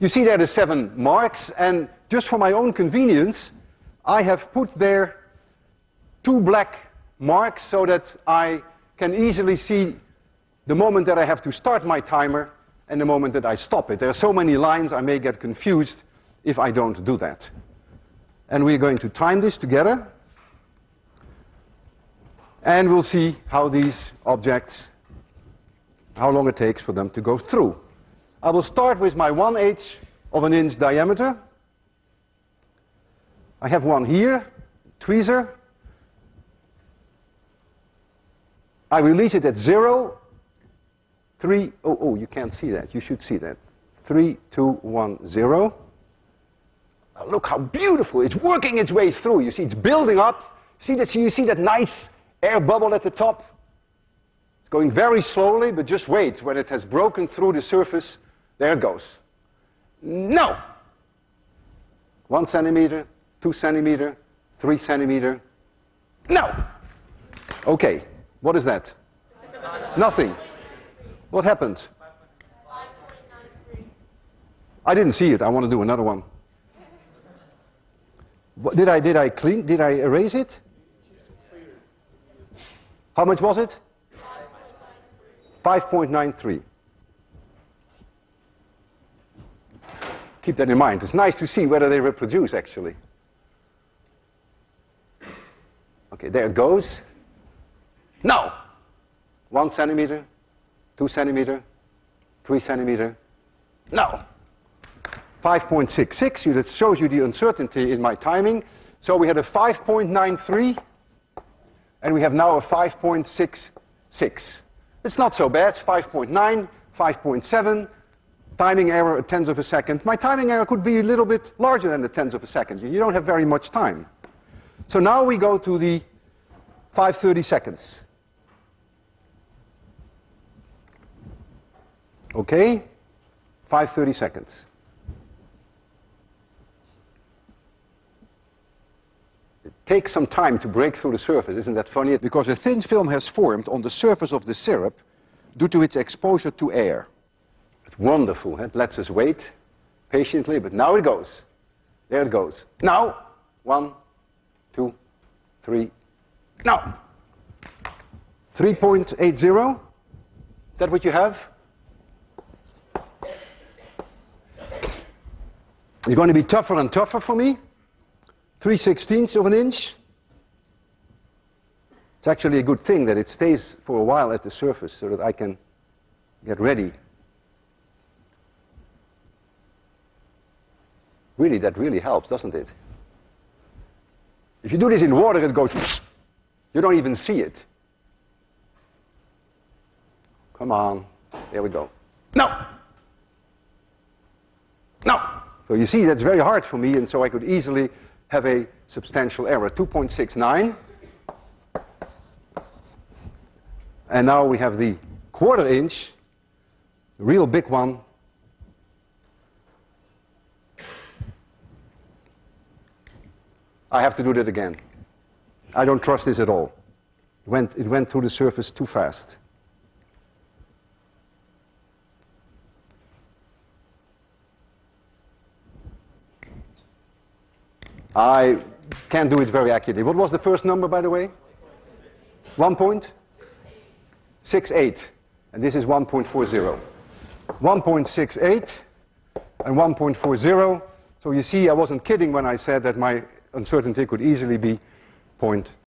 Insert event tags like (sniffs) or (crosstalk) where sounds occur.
You see there the seven marks, and just for my own convenience, I have put there two black marks so that I can easily see the moment that I have to start my timer and the moment that I stop it. There are so many lines I may get confused if I don't do that. And we're going to time this together. And we'll see how these objects, how long it takes for them to go through. I will start with my 1 8 of an inch diameter. I have one here, tweezer. I release it at zero, three, oh, oh, you can't see that. You should see that. Three, two, one, zero. look how beautiful. It's working its way through. You see, it's building up. See that, you see that nice air bubble at the top? It's going very slowly, but just wait. When it has broken through the surface, there it goes. No! One centimeter, two centimeter, three centimeter. No! Okay, what is that? Nothing. What happened? I didn't see it. I want to do another one. What, did I did I clean? Did I erase it? How much was it? 5.93. Keep that in mind. It's nice to see whether they reproduce actually. Okay, there it goes. No! One centimeter, two centimeter, three centimeter. No! 5.66, that shows you the uncertainty in my timing. So we had a 5.93, and we have now a 5.66. It's not so bad, it's 5.9, 5.7, timing error a tenth of a second. My timing error could be a little bit larger than the tenth of a second. You don't have very much time. So now we go to the 530 seconds. Okay? 530 seconds. It takes some time to break through the surface, isn't that funny? Because a thin film has formed on the surface of the syrup due to its exposure to air. Wonderful. It lets us wait patiently, but now it goes. There it goes. Now, one, two, three, now. 3.80, is that what you have? It's going to be tougher and tougher for me. 3 sixteenths of an inch. It's actually a good thing that it stays for a while at the surface so that I can get ready. Really, that really helps, doesn't it? If you do this in water, it goes, (sniffs) you don't even see it. Come on, there we go. No! No! So you see, that's very hard for me, and so I could easily have a substantial error, 2.69. And now we have the quarter inch, the real big one. I have to do that again. I don't trust this at all. It went, it went through the surface too fast. I can't do it very accurately. What was the first number, by the way? 1.68. And this is 1.40. 1.68 and 1.40. So you see, I wasn't kidding when I said that my uncertainty could easily be 0.